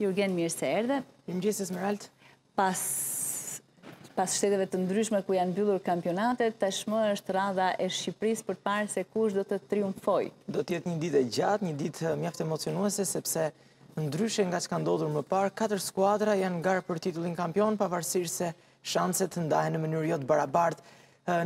Jurgen, mirë se erdhe. Mirëmëngjes, Esmerald. Pas, pas shteteve të ndryshme ku janë mbyllur kampionatet, tashmë është radha e Shqipëris për të parë se kush do të triumfojë. Do të jetë një ditë e gjatë, një ditë eh, mjaft emocionuese, sepse ndryshe nga ç'ka ndodhur më parë, katër skuadra janë në garë për titullin kampion, pavarësisht se shanset ndahen në mënyrë jo të barabartë.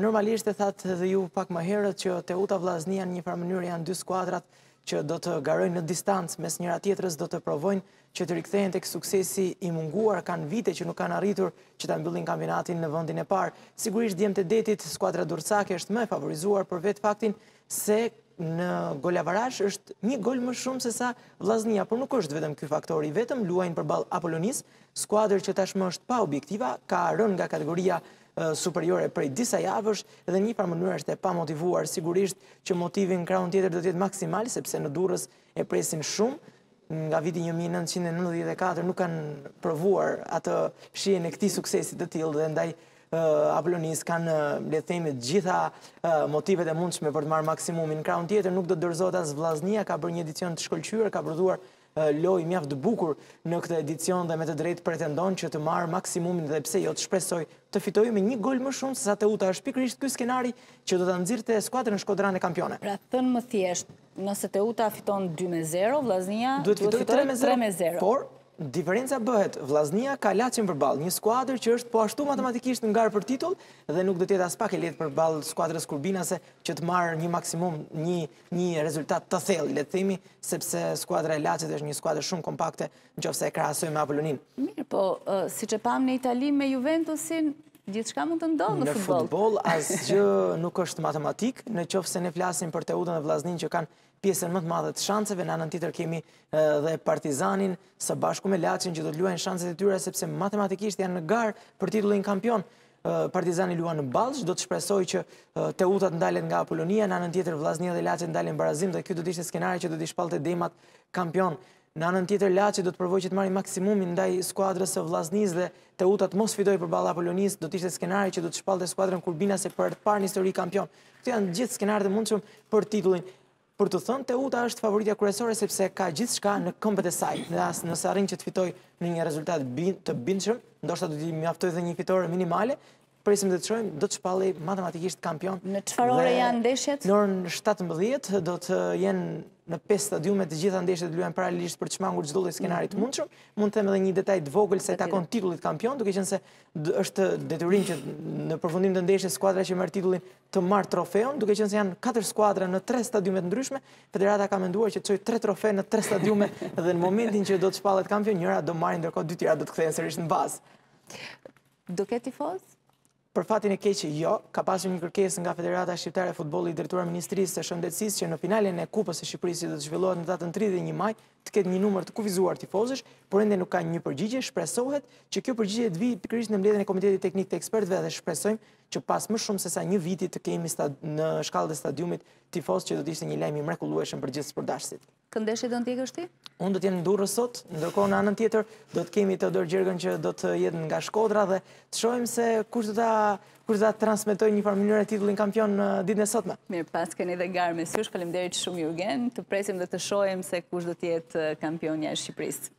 Normalisht e thatë dhe ju pak më herët që Teuta Vllaznia në njëfarë mënyre janë dy skuadrat që do të garojnë në distancë mes njëra tjetrës do të provojnë që të rikthehen tek suksesi i munguar, kanë vite që nuk kanë arritur që ta mbyllin kampionatin në vendin e parë. Sigurisht djemtë e detit, skuadra durrsake është më e favorizuar për vetë faktin se në golavarash është një gol më shumë se sa Vllaznia, por nuk është vetëm ky faktori i vetëm, luajnë përballë Apolonisë, skuadër që tashmë është pa objektiva, ka rënë nga kategoria e superiore prej disa javësh dhe në njëfarë mënyre është e pamotivuar sigurisht që motivi në krahun tjetër do të jetë maksimal sepse në Durrës e presin shumë nga viti 1994 nuk kanë provuar atë shijen e këtij suksesi të tillë dhe ndaj Apolonisë kanë le të themi të gjitha motivet e mundshme për të marrë maksimumin në krahun tjetër nuk do të dorëzohet as Vllaznia ka bërë një edicion të shkëlqyer ka prodhuar lojë mjaft të bukur në këtë edicion dhe me të drejtë pretendon që të marrë maksimumin dhe pse jo të shpresojë të fitojë me një gol më shumë se sa Teuta është pikërisht ky skenari që do ta nxirrte skuadrën shkodrane kampione. Pra thënë më thjesht, nëse Teuta fiton 2 me 0, Vllaznia duhet të fitojë 3 me 0. Por diferenca bëhet, Vllaznia ka Laçin përballë, një skuadër që është po ashtu matematikisht në garë për titull dhe nuk do të jetë aspak e lehtë përballë skuadrës kurbinase që të marrë një maksimum, një një rezultat të thellë, le të themi, sepse skuadra e Laçit është një skuadër shumë kompakte në qoftë se e krahasojmë me Apoloninë. Mirë, po siç e pamë në Itali me Juventusin, gjithçka mund të ndodhë në futboll. Në futboll asgjë nuk është matematikë, në qoftë se ne flasim për Teutën dhe Vllazninë që kanë pjesën më të madhe të shanseve, në anën tjetër kemi dhe Partizanin së bashku me Laçin që do të luajnë shanset e tyre sepse matematikisht janë në garë për titullin kampion. Partizani luan në Ballsh, do të shpresojë që Teuta të ndalet nga Apolonia, në anën tjetër Vllaznia dhe Laçi të ndalen në barazim dhe ky do të ishte skenari që do të shpallte demat kampion. Në anën tjetër Laçi do të provojë që të marrë maksimumin ndaj skuadrës së Vllaznisë dhe Teuta të mos fitojë përballë Apolonisë, do të ishte skenari që do të shpallte skuadrën kurbinase për herë të parë në histori kampion. Këto janë gjithë skenarët e mundshëm për titullin. Për të thënë, Teuta është favoritja kryesore sepse ka gjithçka në këmbët e saj, në rast se nëse arrin që të fitojë në një rezultat të bindshëm, ndoshta do t'i mjaftojë dhe një fitore minimale, presim dhe të shohim, do të shpallej matematikisht kampion. Në çfarë ore janë ndeshjet? Në orën 17, do të jenë në 5 stadiume të gjitha ndeshjet luhen paralelisht për të shmangur çdo lloj skenari të mhm. mundshëm. Mund të them edhe një detaj të vogël sa i takon titullit kampion, duke qenë se është detyrim që në përfundim të ndeshjes skuadra që merr titullin të marrë trofeun, duke qenë se janë katër skuadra në tre stadiume të ndryshme, federata ka menduar që të çojë tre trofe në tre stadiume dhe në momentin që do të shpallet kampioni, njërën do marrin ndërkohë dy të tjerat do të kthehen sërish në bazë. Do ketë tifozë? Për fatin e keq, jo, ka pasur një kërkesë nga Federata Shqiptare e Futbollit i drejtuar Ministrisë së Shëndetësisë që në finalen e Kupës së Shqipërisë që do të zhvillohet në datën 31 maj të ketë një numër të kufizuar tifozësh, por ende nuk ka një përgjigje, shpresohet që kjo përgjigje të vijë pikërisht në mbledhjen e Komitetit Teknik të Ekspertëve dhe shpresojmë që pas më shumë se sa një viti të kemi në shkallët e stadiumit tifozë që do të ishte një lajm i mrekullueshëm për gjithë sportdashësit. Kë ndeshje do ndjekësh ti? Unë do të jem në Durrës sot, ndërkohë në anën tjetër do të kemi Teodor Gjergjin që do të jetë nga Shkodra dhe të shohim se kush do ta transmetojë në një farë mënyre titullin kampion ditën e sotme. Mirë, paskeni dhe garë mes jush, faleminderit shumë Jurgen, të presim dhe të shohim se kush do të jetë kampionja e Shqipërisë.